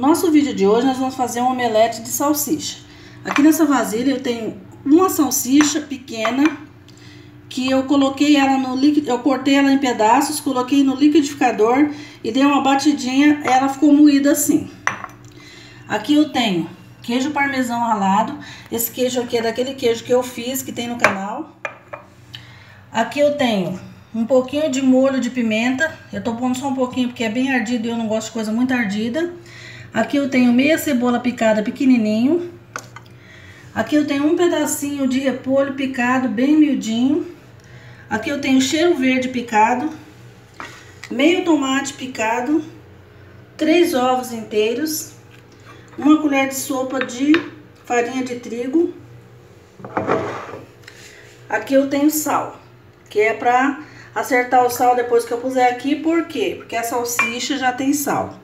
No nosso vídeo de hoje nós vamos fazer um omelete de salsicha. Aqui nessa vasilha eu tenho uma salsicha pequena que eu coloquei ela no eu cortei ela em pedaços, coloquei no liquidificador e dei uma batidinha, ela ficou moída assim. Aqui eu tenho queijo parmesão ralado, esse queijo aqui é daquele queijo que eu fiz, que tem no canal. Aqui eu tenho um pouquinho de molho de pimenta, eu tô pondo só um pouquinho porque é bem ardido e eu não gosto de coisa muito ardida. Aqui eu tenho meia cebola picada pequenininho. Aqui eu tenho um pedacinho de repolho picado bem miudinho. Aqui eu tenho cheiro verde picado. Meio tomate picado. Três ovos inteiros. Uma colher de sopa de farinha de trigo. Aqui eu tenho sal, que é pra acertar o sal depois que eu puser aqui. Por quê? Porque a salsicha já tem sal.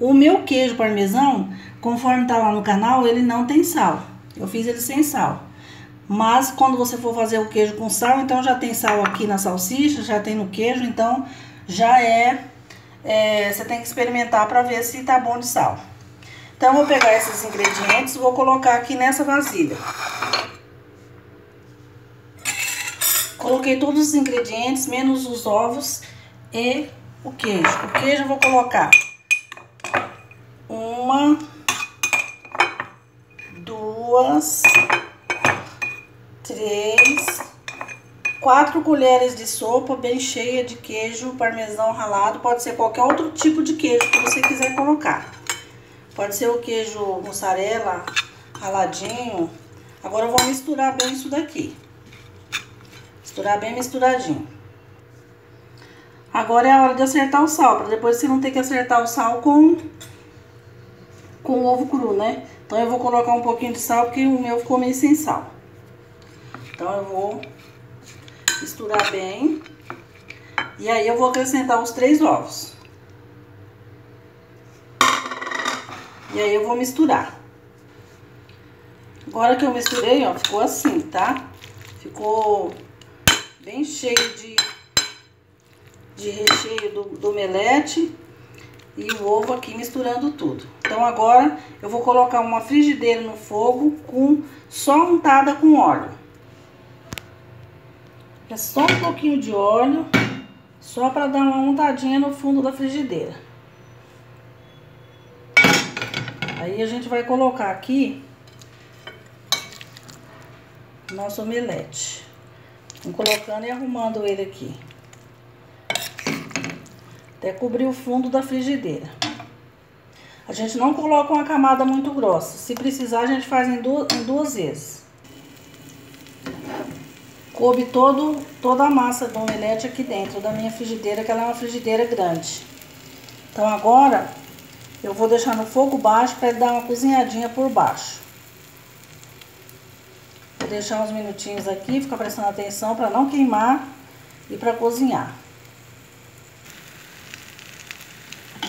O meu queijo parmesão, conforme tá lá no canal, ele não tem sal. Eu fiz ele sem sal. Mas quando você for fazer o queijo com sal, então já tem sal aqui na salsicha, já tem no queijo, então já é... é você tem que experimentar para ver se tá bom de sal. Então, eu vou pegar esses ingredientes vou colocar aqui nessa vasilha. Coloquei todos os ingredientes, menos os ovos e o queijo. O queijo eu vou colocar uma, duas, três, quatro colheres de sopa bem cheia de queijo parmesão ralado. Pode ser qualquer outro tipo de queijo que você quiser colocar. Pode ser o queijo mussarela raladinho. Agora eu vou misturar bem isso daqui. Misturar bem misturadinho. Agora é a hora de acertar o sal, para depois você não ter que acertar o sal com com ovo cru, né? Então eu vou colocar um pouquinho de sal, porque o meu ficou meio sem sal. Então eu vou misturar bem. E aí eu vou acrescentar os três ovos. E aí eu vou misturar. Agora que eu misturei, ó, ficou assim, tá? Ficou bem cheio de, de recheio do, do omelete e o ovo aqui misturando tudo. Então agora eu vou colocar uma frigideira no fogo com só untada com óleo. É só um pouquinho de óleo, só para dar uma untadinha no fundo da frigideira. Aí a gente vai colocar aqui nosso omelete. Vamos colocando e arrumando ele aqui. Até cobrir o fundo da frigideira. A gente não coloca uma camada muito grossa. Se precisar, a gente faz em duas, em duas vezes. Coube todo, toda a massa do omelete aqui dentro da minha frigideira, que ela é uma frigideira grande. Então agora, eu vou deixar no fogo baixo para dar uma cozinhadinha por baixo. Vou deixar uns minutinhos aqui, ficar prestando atenção para não queimar e para cozinhar.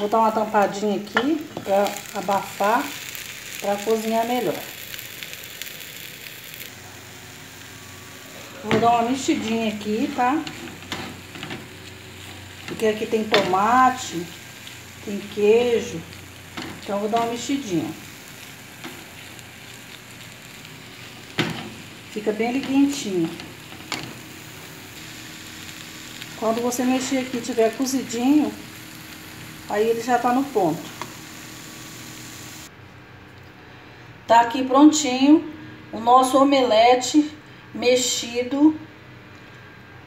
Vou dar uma tampadinha aqui para abafar, para cozinhar melhor. Vou dar uma mexidinha aqui, tá? Porque aqui tem tomate, tem queijo. Então, vou dar uma mexidinha. Fica bem liguentinho. Quando você mexer aqui tiver cozidinho, Aí ele já tá no ponto. Tá aqui prontinho o nosso omelete mexido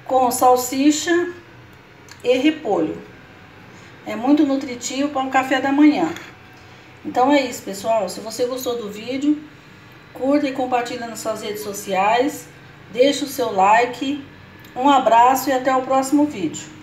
com salsicha e repolho. É muito nutritivo para um café da manhã. Então é isso, pessoal. Se você gostou do vídeo, curta e compartilha nas suas redes sociais. Deixe o seu like. Um abraço e até o próximo vídeo.